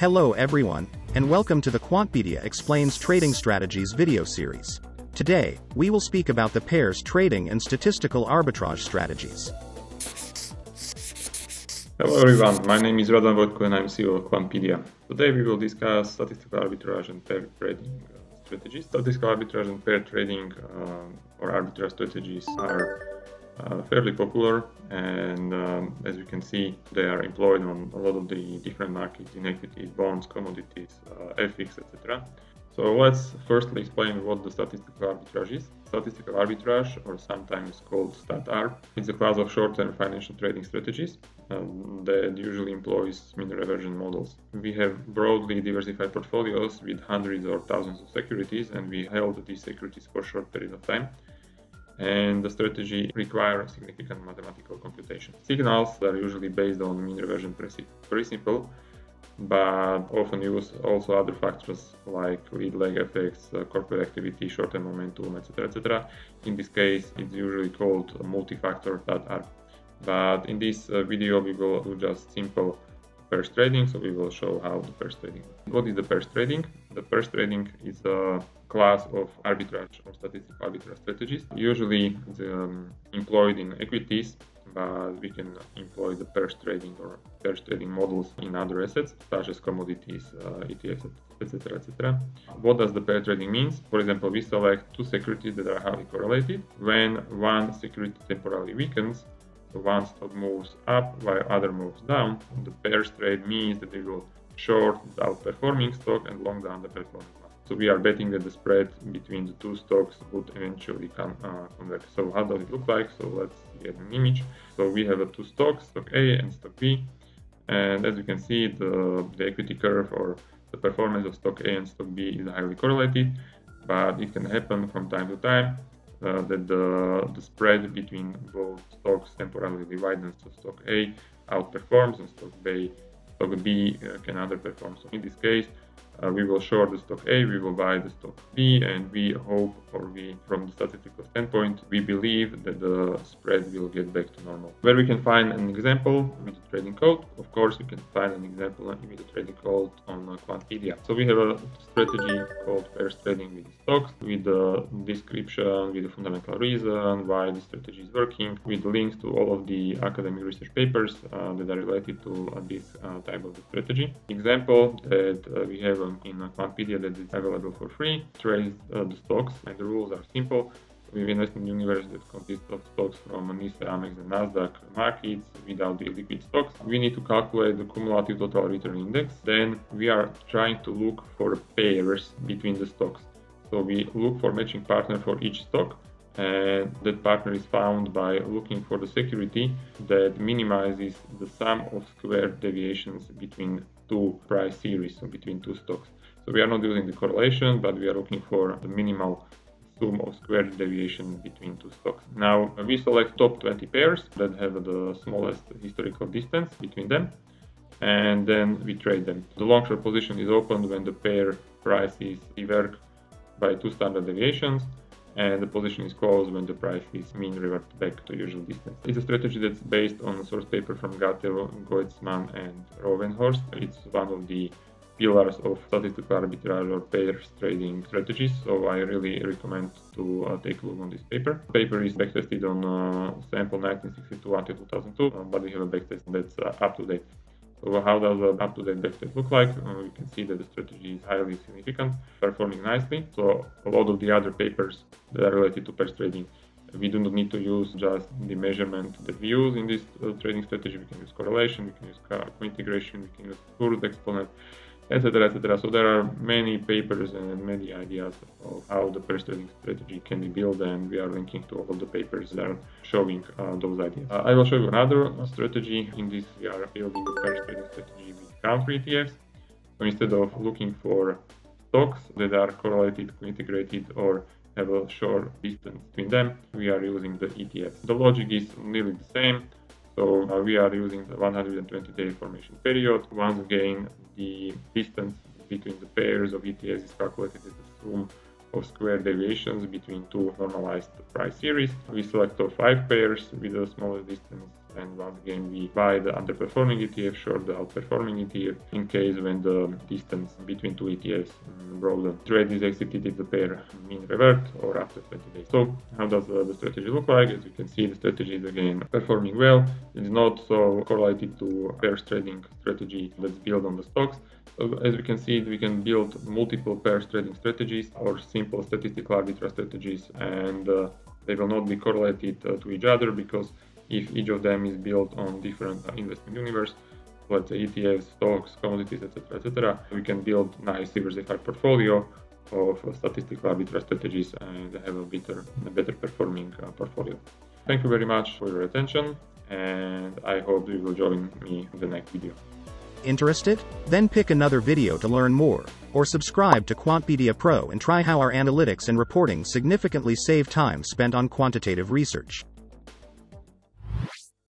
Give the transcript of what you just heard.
Hello everyone, and welcome to the Quantpedia Explains Trading Strategies video series. Today, we will speak about the pairs trading and statistical arbitrage strategies. Hello everyone, my name is Radovan Vojtko and I'm CEO of Quantpedia. Today we will discuss statistical arbitrage and pair trading uh, strategies. Statistical arbitrage and pair trading uh, or arbitrage strategies are uh, fairly popular and um, as you can see they are employed on a lot of the different markets in equities, bonds, commodities, uh, FX, etc. So let's firstly explain what the statistical arbitrage is. Statistical arbitrage, or sometimes called StatArb, is a class of short-term financial trading strategies um, that usually employs mean reversion models. We have broadly diversified portfolios with hundreds or thousands of securities and we held these securities for short period of time and the strategy requires significant mathematical computation. Signals are usually based on mean reversion principle, but often use also other factors like lead lag effects, uh, corporate activity, short-term momentum, etc. etc. In this case, it's usually called multi-factor StatArb. But in this uh, video, we will do just simple pairs trading. So we will show how the pairs trading. What is the pairs trading? The pairs trading is a class of arbitrage or statistical arbitrage strategies. Usually um, employed in equities, but we can employ the pairs trading or pairs trading models in other assets such as commodities, uh, ETFs, etc. etc. What does the pair trading means? For example, we select two securities that are highly correlated. When one security temporarily weakens, so one stock moves up while other moves down. The pairs trade means that we will short the outperforming stock and long the underperforming one. So we are betting that the spread between the two stocks would eventually come uh, converge. So how does it look like? So let's get an image. So we have a two stocks, stock A and stock B. And as you can see, the, the equity curve or the performance of stock A and stock B is highly correlated, but it can happen from time to time uh, that the, the spread between both stocks temporarily widens. So stock A outperforms and stock B, stock B uh, can underperform. So in this case, uh, we will short the stock A, we will buy the stock B, and we hope, or we, from the statistical standpoint, we believe that the spread will get back to normal. Where we can find an example with the trading code, of course, we can find an example with the trading code on uh, Quantpedia. So we have a strategy called pairs trading with stocks, with the description, with the fundamental reason why the strategy is working, with links to all of the academic research papers uh, that are related to uh, this uh, type of strategy. Example that uh, we have in a Quantpedia that is available for free, trade uh, the stocks, and the rules are simple. We invest in universe that consists of stocks from NYSE, Amex, and Nasdaq markets without the liquid stocks. We need to calculate the cumulative total return index. Then we are trying to look for pairs between the stocks. So we look for matching partner for each stock and that partner is found by looking for the security that minimizes the sum of square deviations between two price series, between two stocks. So we are not using the correlation, but we are looking for the minimal sum of squared deviation between two stocks. Now we select top 20 pairs that have the smallest historical distance between them and then we trade them. The long short position is opened when the pair price is diverged by two standard deviations and the position is closed when the price is mean reverted back to usual distance. It's a strategy that's based on source paper from Gatev, Goetzmann and Rouwenhorst. It's one of the pillars of statistical arbitrage or pairs trading strategies, so I really recommend to uh, take a look on this paper. The paper is backtested on uh, sample 1962 until 2002, uh, but we have a backtest that's uh, up to date. So how does the up-to-date backtest look like? Uh, you can see that the strategy is highly significant, performing nicely. So a lot of the other papers that are related to pairs trading, we do not need to use just the measurement that we use in this uh, trading strategy. We can use correlation, we can use co-integration, we can use Hurst exponent, etc etc so there are many papers and many ideas of how the pairs trading strategy can be built and we are linking to all the papers that are showing uh, those ideas. Uh, i will show you another strategy. In this we are building a trading strategy with country etfs. So instead of looking for stocks that are correlated integrated or have a short distance between them we are using the etfs the logic is nearly the same so uh, we are using the 120 day formation period. Once again, the distance between the pairs of ETFs is calculated as the sum of square deviations between two normalized price series. We select all five pairs with the smallest distance and once again we buy the underperforming ETF, short the outperforming ETF in case when the distance between two ETFs mm, broaden. Trade is if the pair mean revert or after 20 days. So how does uh, the strategy look like? As you can see, the strategy is again performing well. It's not so correlated to pairs trading strategy that's built on the stocks. So as we can see, we can build multiple pairs trading strategies or simple statistical arbitrage strategies, and uh, they will not be correlated uh, to each other because if each of them is built on different uh, investment universe, let's say ETFs, stocks, commodities, etc., etc., we can build nice diversified portfolio of uh, statistical arbitrage strategies and have a better, a better performing uh, portfolio. Thank you very much for your attention, and I hope you will join me in the next video. Interested? Then pick another video to learn more, or subscribe to Quantpedia Pro and try how our analytics and reporting significantly save time spent on quantitative research.